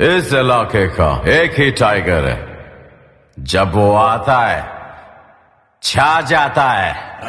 इस इलाके का एक ही टाइगर है। जब वो आता है छा जाता है।